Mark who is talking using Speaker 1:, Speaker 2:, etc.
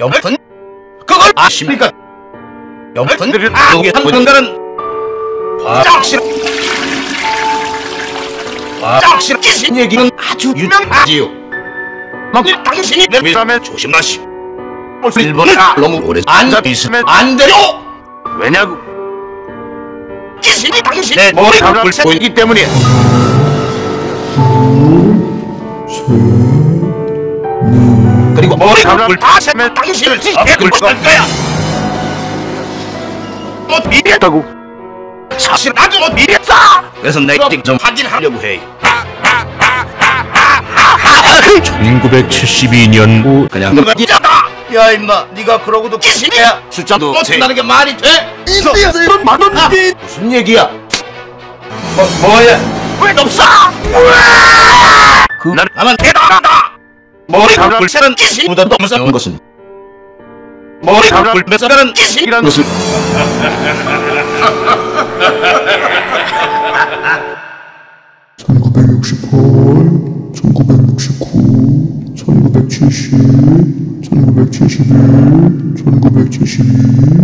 Speaker 1: 여튼 그걸 아십니까? 여튼 아기 한분들은 화장실 화장실 기신 얘기는 아주 유명하지요. 만일 당신이 내 미라면 조심하시. 일본에 너무 오래 앉아 있으면 안 돼요.
Speaker 2: 왜냐고?
Speaker 1: 기신이 당신의 머리가 불새고 있기 때문이야. 그리고 머리가 불타세면 당신을 지켜줄 거야. 뭐 미랬다고? 사실 나도 못 미랬어. 그래서 내가 좀 확인하려고 해요.
Speaker 3: 1972년
Speaker 1: 그냥 누가 니잖아. 야 임마, 네가 그러고도 기신이야. 숫자도 못한다는 게 말이 돼?
Speaker 2: 인디에서 만원
Speaker 1: 무슨 얘기야? 뭐 뭐야? 왜 없어? 그 나는 나만 대단하다. 머리가 불새는 기신보다 더 무서운 것은 머리가 불새는 기신이라는 것은
Speaker 4: 1968, 1969, 1970, 1971, 1972, 다섯.